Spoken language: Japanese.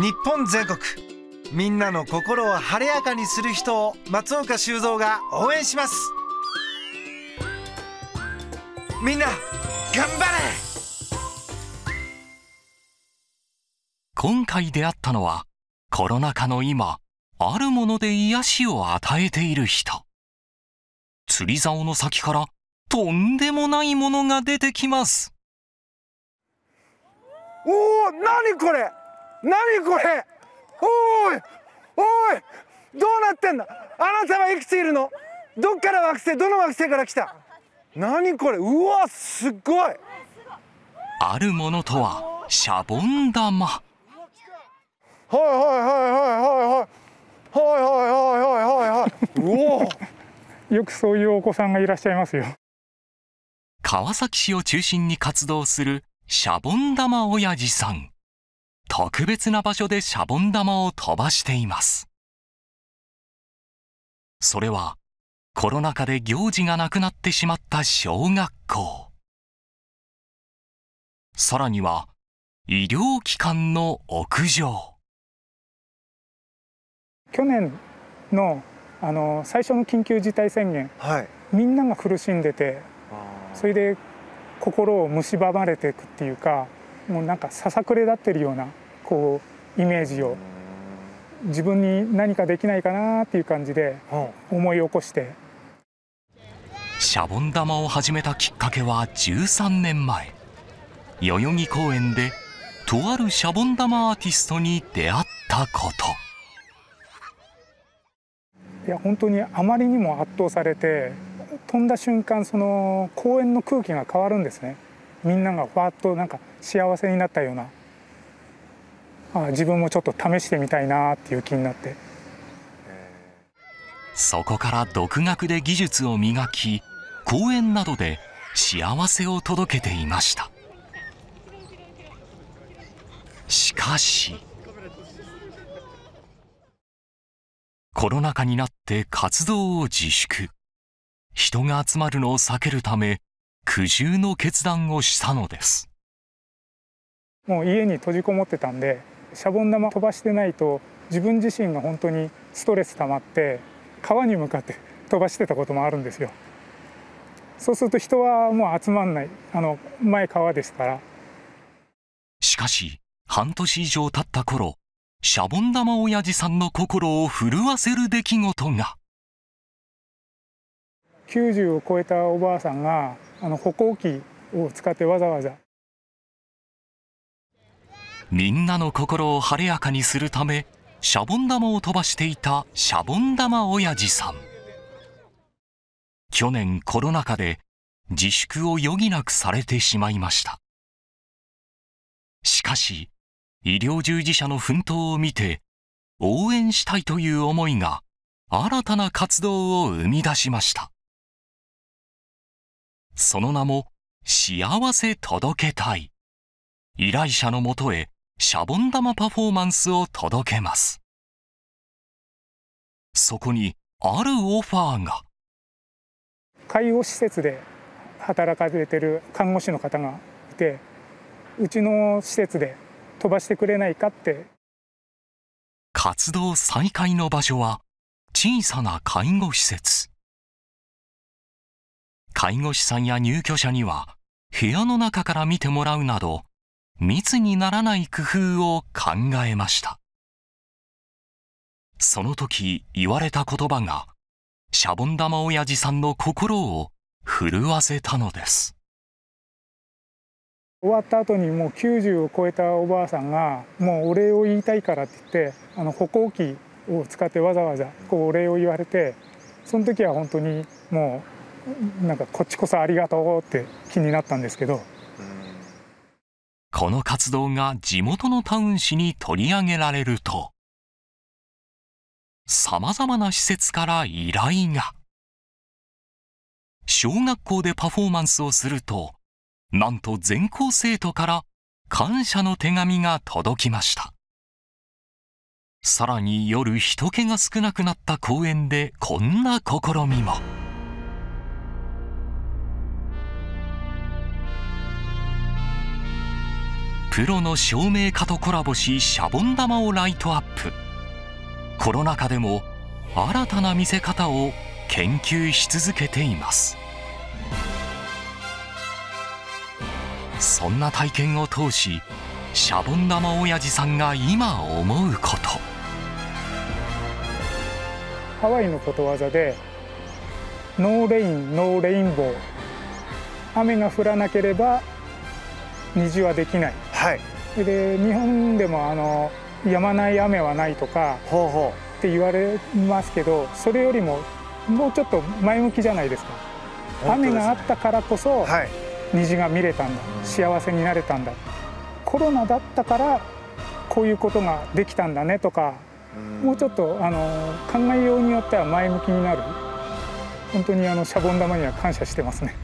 日本全国。みんなの心を晴れやかにする人を松岡修造が応援します。みんな頑張れ。今回出会ったのはコロナ禍の今あるもので癒しを与えている人。釣り竿の先からとんでもないものが出てきます。おお何これ何これ？おいおいどうなってんだ？あなたはいくついるの？どっから惑星どの惑星から来た？何これ？うわすごい。あるものとはシャボン玉。はいはいはいはいはいはい。はいはいはいはい おお。よくそういうお子さんがいらっしゃいますよ。川崎市を中心に活動するシャボン玉親父さん特別な場所でシャボン玉を飛ばしています。それはコロナ禍で行事がなくなってしまった小学校。さらには医療機関の屋上。去年のあの最初の緊急事態宣言、はい、みんなが苦しんでてそれで心を蝕まれていくっていうかもうなんかささくれ立ってるようなこうイメージを。自分に何かできないかなっていう感じで思い起こして。シャボン玉を始めたきっかけは13年前。代々木公園でとあるシャボン玉アーティストに出会ったこと。いや本当にあまりにも圧倒されて飛んだ瞬間その公園の空気が変わるんですね。みんながふわっとなんか幸せになったようなあ自分もちょっと試してみたいなっていう気になって。そこから独学で技術を磨き公園などで幸せを届けていました。しかしコロナ禍になって活動を自粛。人が集まるのを避けるため苦渋の決断をしたのです。もう家に閉じこもってたんでシャボン玉飛ばしてないと自分自身が本当にストレス溜まって川に向かって 飛ばしてたこともあるんですよ。そうすると人はもう集まんない。あの前川ですから。しかし半年以上経った頃シャボン玉親父さんの心を震わせる出来事が。90を超えたおばあさんがあの歩行器を使ってわざわざみんなの心を晴れやかにするためシャボン玉を飛ばしていたシャボン玉親父さん。去年コロナ禍で自粛を余儀なくされてしまいました。しかし医療従事者の奮闘を見て応援したいという思いが新たな活動を生み出しました。その名も幸せ届けたい。依頼者のもとへシャボン玉パフォーマンスを届けます。そこにあるオファーが。介護施設で働かれてる看護師の方がいてうちの施設で飛ばしてくれないかって。活動再開の場所は小さな介護施設。介護士さんや入居者には部屋の中から見てもらうなど密にならない工夫を考えました。その時言われた言葉がシャボン玉親父さんの心を震わせたのです。終わった後にもう90を超えたおばあさんがもうお礼を言いたいからって言ってあの歩行器を使ってわざわざこうお礼を言われてその時は本当にもうなんかこっちこそありがとうって気になったんですけどこの活動が地元のタウン誌に取り上げられるとさまざまな施設から依頼が。小学校でパフォーマンスをするとなんと全校生徒から感謝の手紙が届きました。さらに夜人気が少なくなった公園でこんな試みも。プロの照明家とコラボしシャボン玉をライトアップ。コロナ禍でも新たな見せ方を研究し続けています。そんな体験を通しシャボン玉親父さんが今思うこと。ハワイのことわざで No rain, no rainbow。雨が降らなければ虹はできない。はい。で日本でもあの止まない雨はないとかって言われますけどそれよりももうちょっと前向きじゃないですか。すね。雨があったからこそはい。虹が見れたんだ。幸せになれたんだ。コロナだったからこういうことができたんだねとかもうちょっとあの考えようによっては前向きになる。本当にあのシャボン玉には感謝してますね。